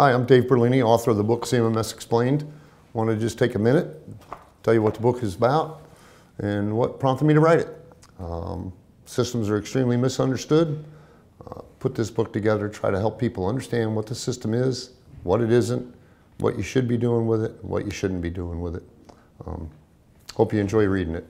Hi, I'm Dave Bertolini, author of the book CMMS Explained. Want to just take a minute, tell you what the book is about and what prompted me to write it. Um, systems are extremely misunderstood. Uh, put this book together try to help people understand what the system is, what it isn't, what you should be doing with it, what you shouldn't be doing with it. Um, hope you enjoy reading it.